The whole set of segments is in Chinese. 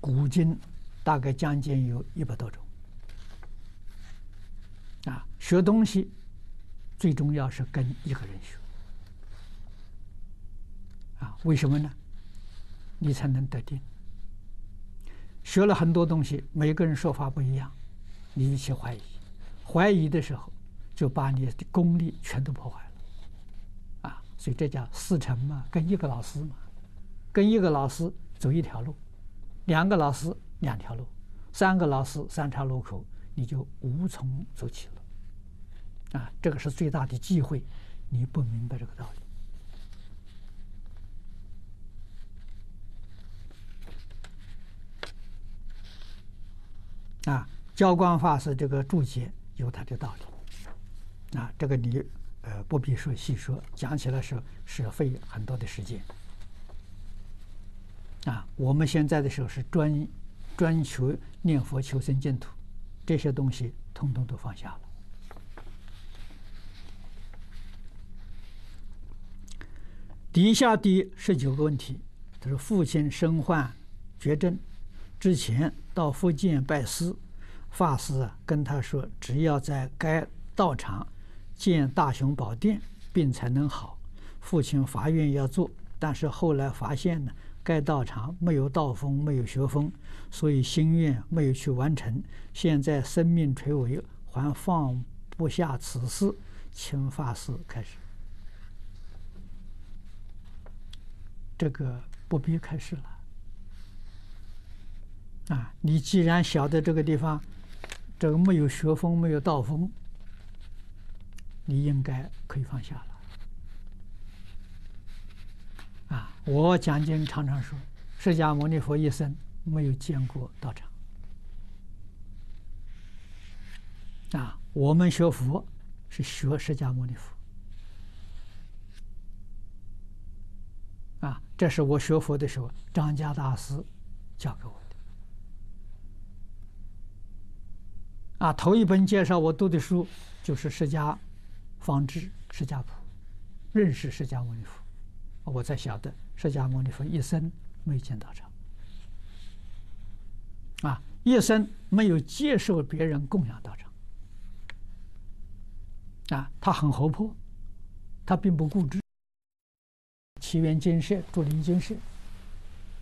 古今大概将近有一百多种。啊，学东西最重要是跟一个人学。啊，为什么呢？你才能得定。学了很多东西，每个人说法不一样，你一起怀疑，怀疑的时候就把你的功力全都破坏了。啊，所以这叫四成嘛，跟一个老师嘛，跟一个老师走一条路，两个老师两条路，三个老师三岔路口，你就无从走起了。啊，这个是最大的忌讳，你不明白这个道理。啊，教官法师这个注解有他的道理，啊，这个你呃不必说细说，讲起来是是费很多的时间。啊，我们现在的时候是专专求念佛求生净土，这些东西通通都放下了。底下第十九个问题，他说父亲身患绝症。之前到福建拜师，法师啊跟他说，只要在该道场建大雄宝殿，病才能好。父亲发愿要做，但是后来发现呢，该道场没有道风，没有学风，所以心愿没有去完成。现在生命垂危，还放不下此事，请法师开始。这个不必开始了。啊，你既然晓得这个地方，这个没有学风，没有道风，你应该可以放下了。啊，我讲经常常说，释迦牟尼佛一生没有见过道场。啊，我们学佛是学释迦牟尼佛。啊，这是我学佛的时候，张家大师教给我的。啊，头一本介绍我读的书就是《释迦方志》《释迦谱》，认识释迦牟尼佛，我才晓得释迦牟尼佛一生没见道场，啊，一生没有接受别人供养道场，啊，他很活泼，他并不固执。祈愿金舍、竹林金舍，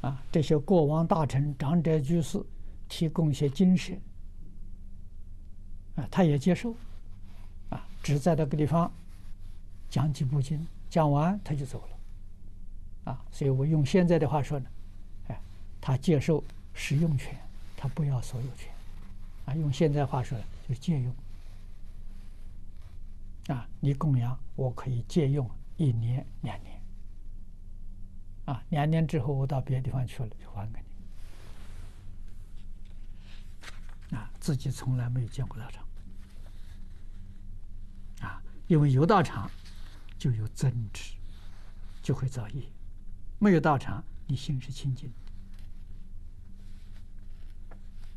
啊，这些国王大臣、长者居士提供一些精舍。啊，他也接受，啊，只在那个地方讲几部经，讲完他就走了，啊，所以我用现在的话说呢，哎，他接受使用权，他不要所有权，啊，用现在话说呢就借用，啊，你供养我可以借用一年两年，啊，两年之后我到别的地方去了就还给你，啊，自己从来没有见过道场。因为有道场，就有增值，就会造业；没有道场，你心是清净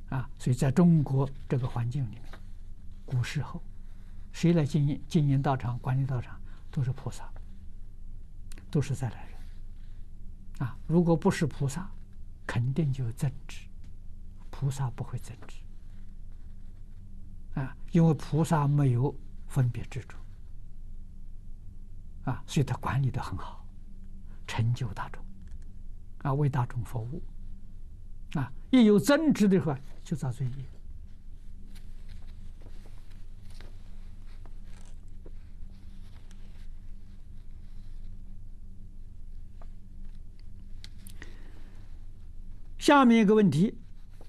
啊。所以，在中国这个环境里面，古时候，谁来经营经营道场、管理道场，都是菩萨，都是再来人啊。如果不是菩萨，肯定就增值。菩萨不会增值啊，因为菩萨没有分别执着。啊，所以他管理的很好，成就大众，啊，为大众服务，啊，一有增值的话，就造罪业。下面一个问题，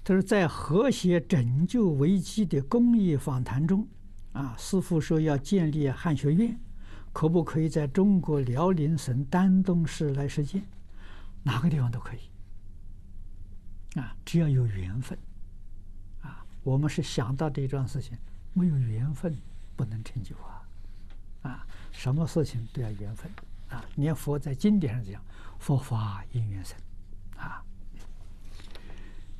他说在和谐拯救危机的公益访谈中，啊，师傅说要建立汉学院。可不可以在中国辽宁省丹东市来实践？哪个地方都可以。啊，只要有缘分。啊，我们是想到这桩事情，没有缘分不能成就啊。啊，什么事情都要缘分。啊，念佛在经典上讲，佛法因缘生。啊，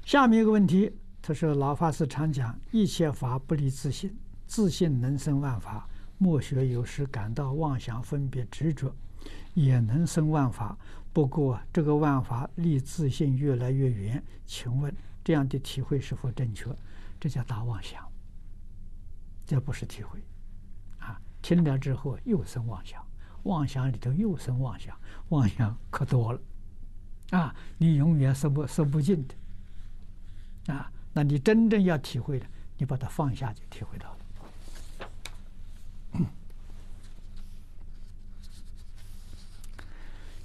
下面一个问题，他说老法师常讲，一切法不离自信，自信能生万法。莫学有时感到妄想分别执着，也能生万法。不过这个万法离自信越来越远，请问这样的体会是否正确？这叫大妄想，这不是体会啊！听了之后又生妄想，妄想里头又生妄想，妄想可多了啊！你永远说不说不尽的啊！那你真正要体会的，你把它放下就体会到了。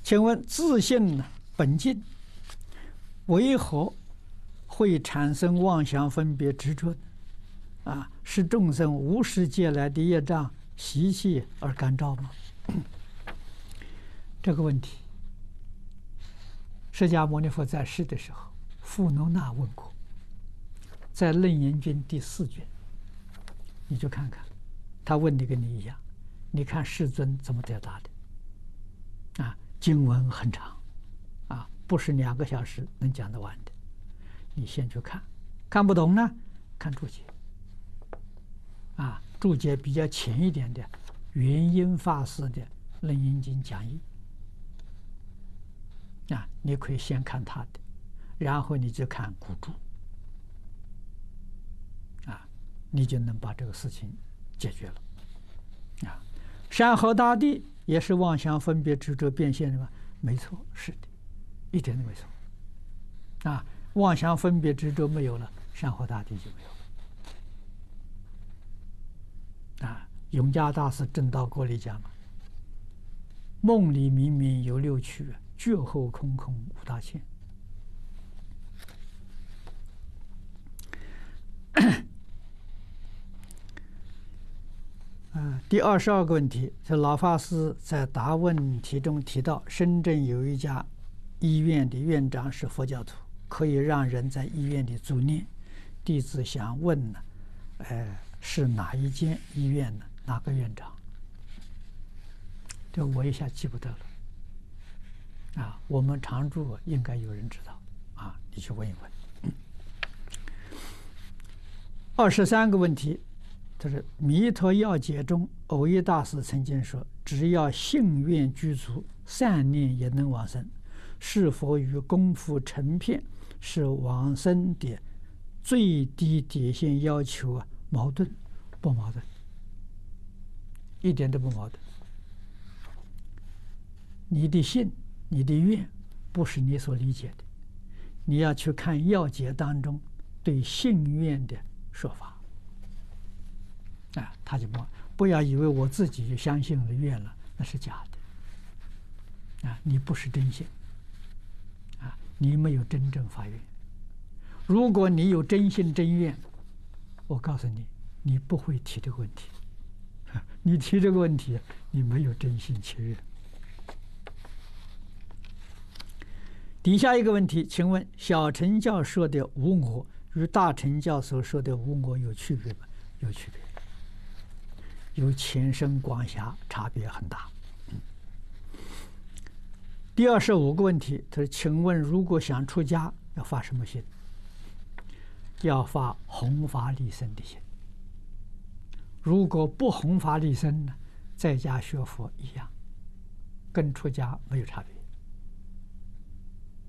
请问自信呢？本净，为何会产生妄想、分别、执着？啊，是众生无始劫来的业障习气而感召吗？这个问题，释迦牟尼佛在世的时候，富罗那问过，在《楞严经》第四卷，你就看看，他问的跟你一样，你看世尊怎么回答的？啊？经文很长，啊，不是两个小时能讲得完的。你先去看，看不懂呢，看注解。啊，注解比较浅一点的，元音法师的《楞严经讲义》，啊，你可以先看他的，然后你就看古注，啊，你就能把这个事情解决了。啊，山河大地。也是妄想分别执着变现的吗？没错，是的，一点都没错。啊，妄想分别执着没有了，山河大地就没有了。啊，永嘉大师正道过里讲啊：“梦里明明有六趣，觉后空空无大千。”啊，第二十二个问题，是老法师在答问题中提到，深圳有一家医院的院长是佛教徒，可以让人在医院里助念。弟子想问呢，呃，是哪一间医院呢？哪个院长？这我一下记不得了。啊，我们常住应该有人知道，啊，你去问一问。二十三个问题。就是《弥陀要解》中，偶一大师曾经说：“只要信愿具足，善念也能往生。”是否与功夫成片是往生的最低底线要求啊？矛盾？不矛盾，一点都不矛盾。你的信，你的愿，不是你所理解的。你要去看《要解》当中对信愿的说法。啊，他就不不要以为我自己就相信了愿了，那是假的。啊，你不是真心，啊，你没有真正发愿。如果你有真心真愿，我告诉你，你不会提这个问题。你提这个问题，你没有真心切愿。底下一个问题，请问小乘教说的无我与大乘教所说的无我有区别吗？有区别。有前身广狭，差别很大。第二十五个问题，他说：“请问，如果想出家，要发什么心？要发弘法利生的心。如果不弘法利生呢，在家学佛一样，跟出家没有差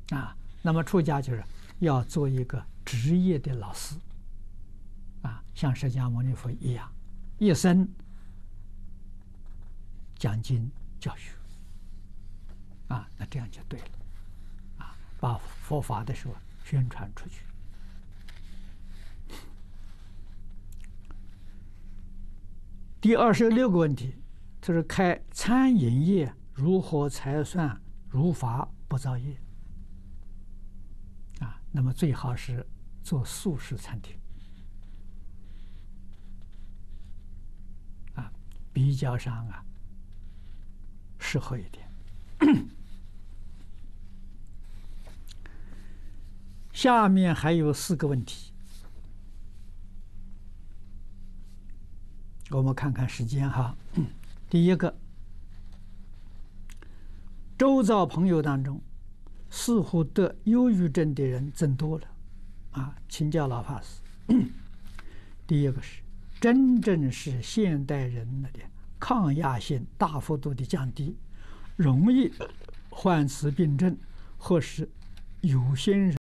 别。啊，那么出家就是要做一个职业的老师，啊，像释迦牟尼佛一样，一生。”讲经教学，啊，那这样就对了，啊，把佛法的时候宣传出去。第二十六个问题，就是开餐饮业如何才算如法不造业？啊，那么最好是做素食餐厅，啊，比较上啊。适合一点。下面还有四个问题，我们看看时间哈。第一个，周遭朋友当中，似乎得忧郁症的人增多了，啊，请教老法师。第一个是，真正是现代人的抗压性大幅度的降低，容易患此病症，或是有些人。